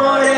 everybody.